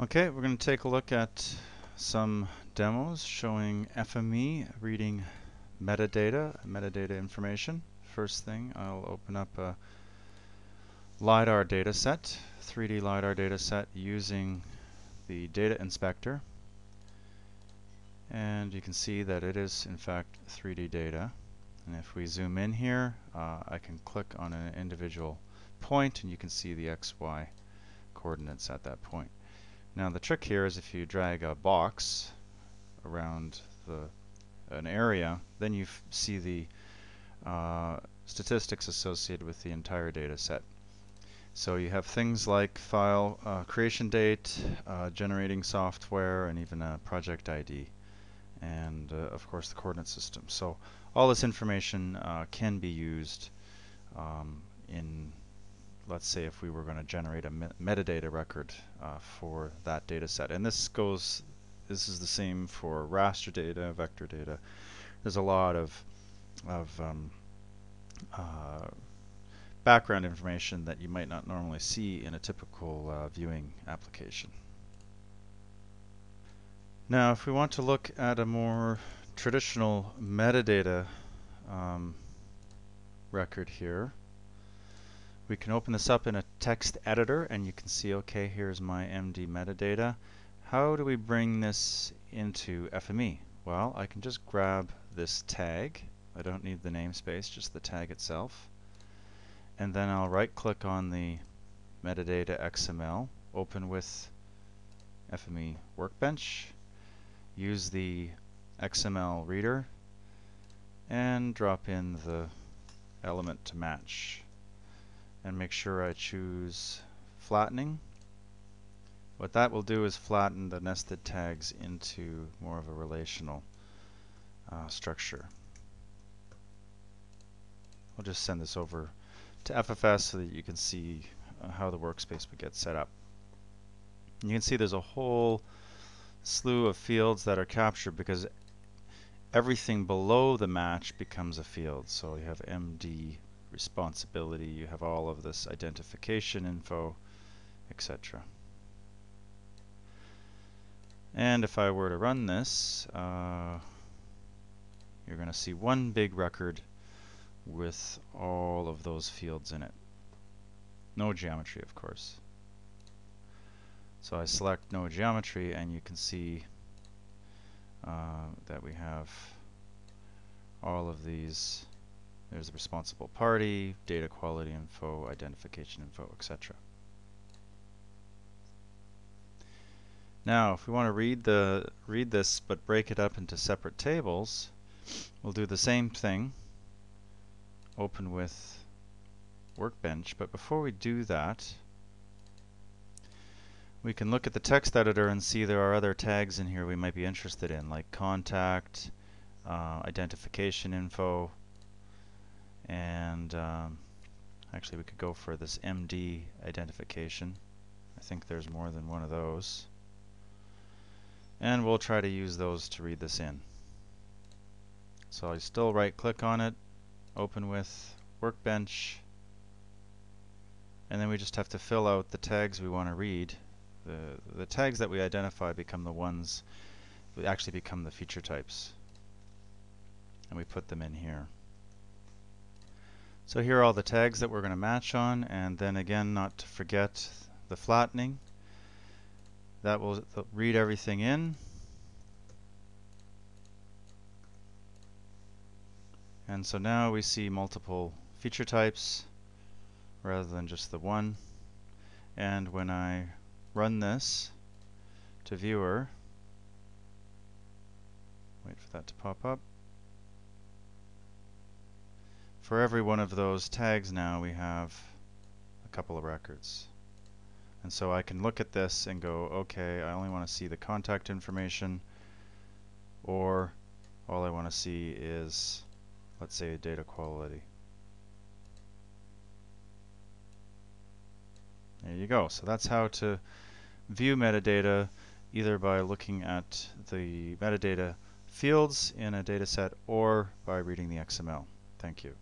Okay, we're going to take a look at some demos showing FME reading metadata, metadata information. First thing, I'll open up a LiDAR dataset, 3D LiDAR dataset using the data inspector. And you can see that it is in fact 3D data. And if we zoom in here, uh, I can click on an individual point and you can see the XY coordinates at that point. Now the trick here is if you drag a box around the an area, then you see the uh, statistics associated with the entire data set. So you have things like file uh, creation date, uh, generating software, and even a project ID, and uh, of course the coordinate system. So all this information uh, can be used um, in let's say if we were going to generate a metadata record uh, for that data set. And this goes, this is the same for raster data, vector data. There's a lot of, of um, uh, background information that you might not normally see in a typical uh, viewing application. Now if we want to look at a more traditional metadata um, record here, we can open this up in a text editor and you can see, okay, here's my MD metadata. How do we bring this into FME? Well, I can just grab this tag. I don't need the namespace, just the tag itself. And then I'll right click on the metadata XML, open with FME Workbench, use the XML reader, and drop in the element to match and make sure I choose flattening. What that will do is flatten the nested tags into more of a relational uh, structure. I'll just send this over to FFS so that you can see uh, how the workspace would get set up. And you can see there's a whole slew of fields that are captured because everything below the match becomes a field. So you have MD responsibility, you have all of this identification info, etc. And if I were to run this, uh, you're going to see one big record with all of those fields in it. No geometry, of course. So I select no geometry and you can see uh, that we have all of these there's the responsible party, data quality info, identification info, etc. Now, if we want to read the read this but break it up into separate tables, we'll do the same thing. Open with Workbench, but before we do that, we can look at the text editor and see there are other tags in here we might be interested in, like contact, uh, identification info, and um, actually we could go for this MD identification. I think there's more than one of those. And we'll try to use those to read this in. So I still right click on it open with workbench. And then we just have to fill out the tags we want to read. The the tags that we identify become the ones that actually become the feature types. And we put them in here so here are all the tags that we're going to match on and then again not to forget the flattening. That will read everything in. And so now we see multiple feature types rather than just the one. And when I run this to viewer, wait for that to pop up. For every one of those tags now we have a couple of records. And so I can look at this and go, okay, I only want to see the contact information or all I want to see is, let's say, data quality. There you go. So that's how to view metadata either by looking at the metadata fields in a dataset or by reading the XML. Thank you.